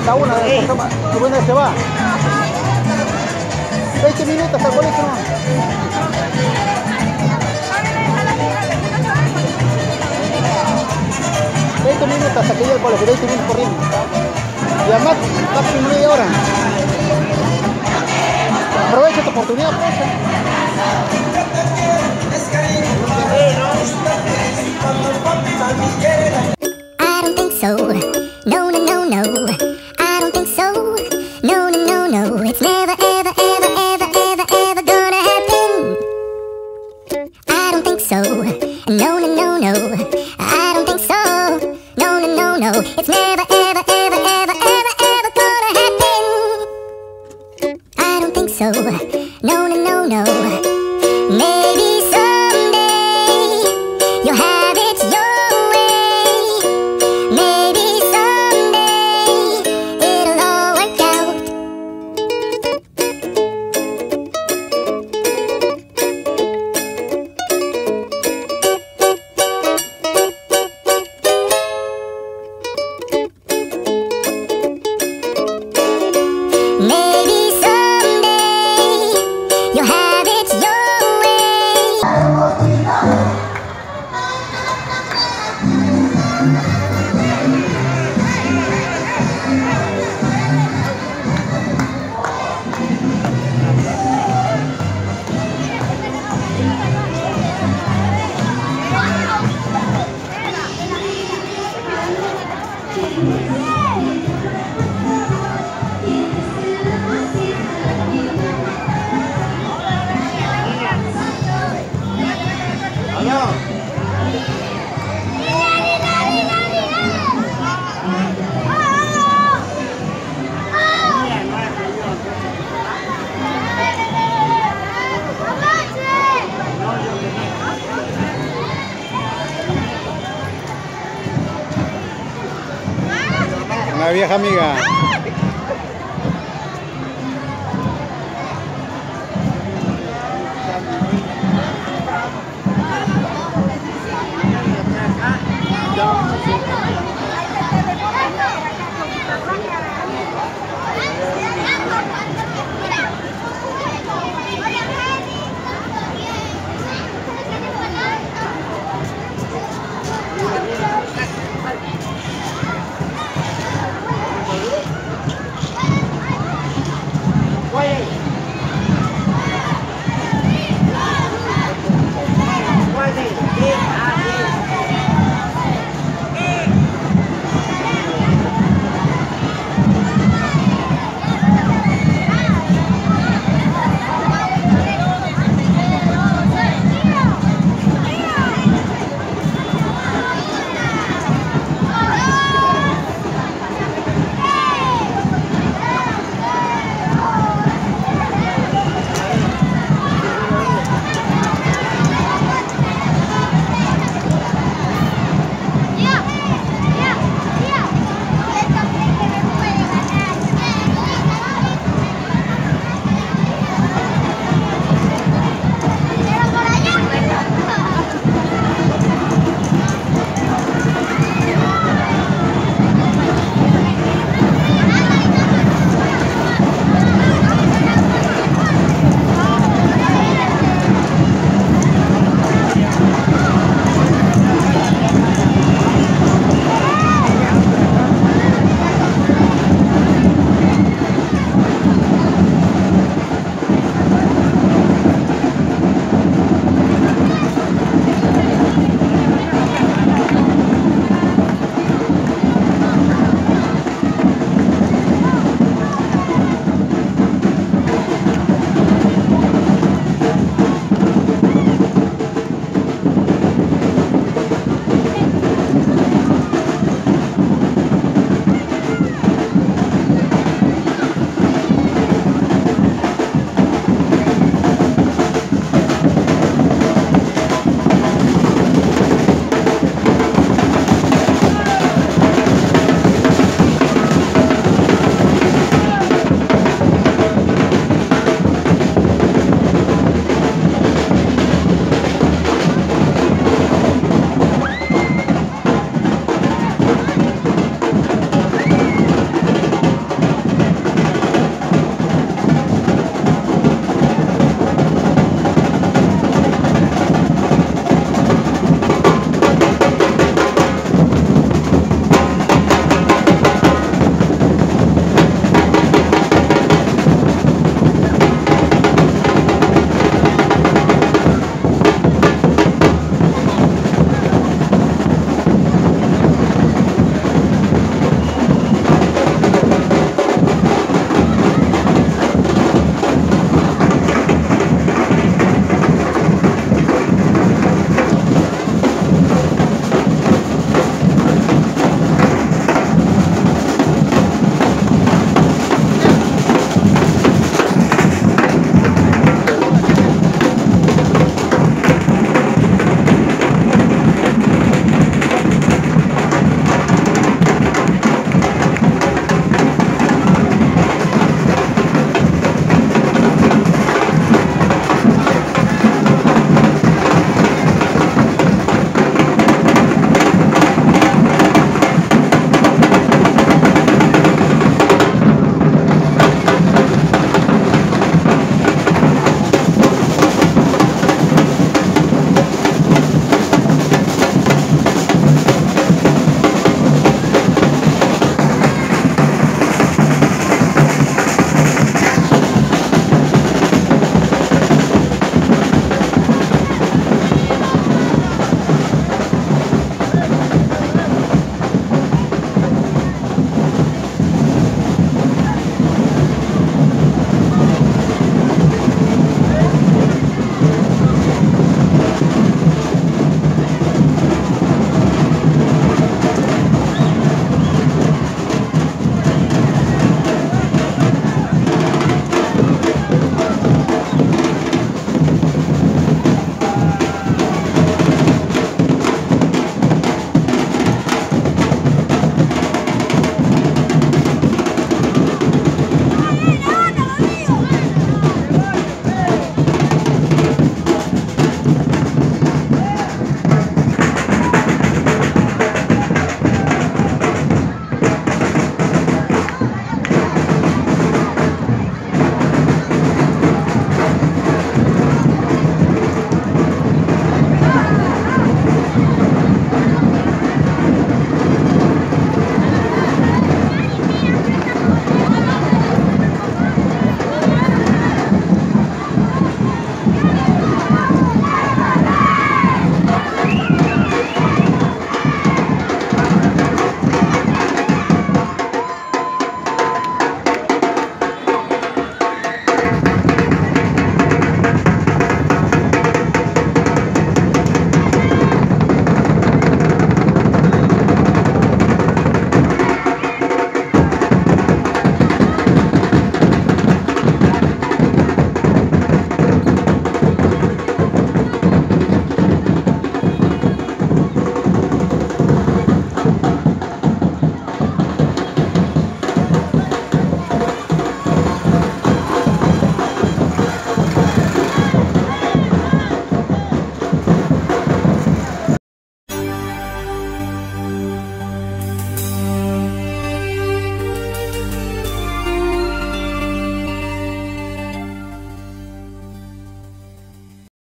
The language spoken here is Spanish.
hasta una, sí. buena se va. 20 minutos hasta el colegio. 20 minutos hasta que llegue al colegio, 20 minutos corriendo. Y además, máximo media hora. Aprovecha esta oportunidad, aprovecha. Think so. No, no, no, no. I don't think so. No, no, no, no. It's never, ever, ever, ever, ever, ever gonna happen. I don't think so. No, no, no, no. Maybe someday you'll have it your way. Maybe amiga.